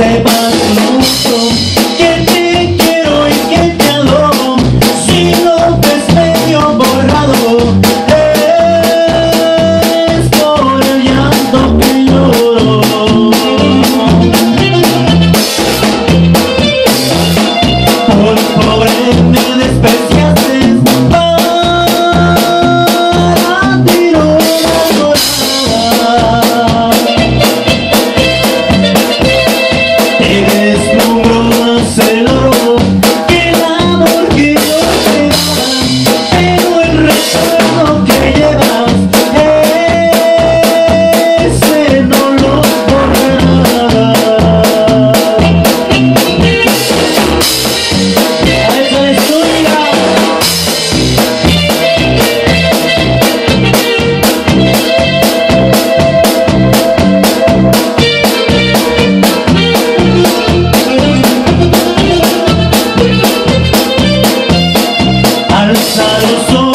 再把。谁能 Sal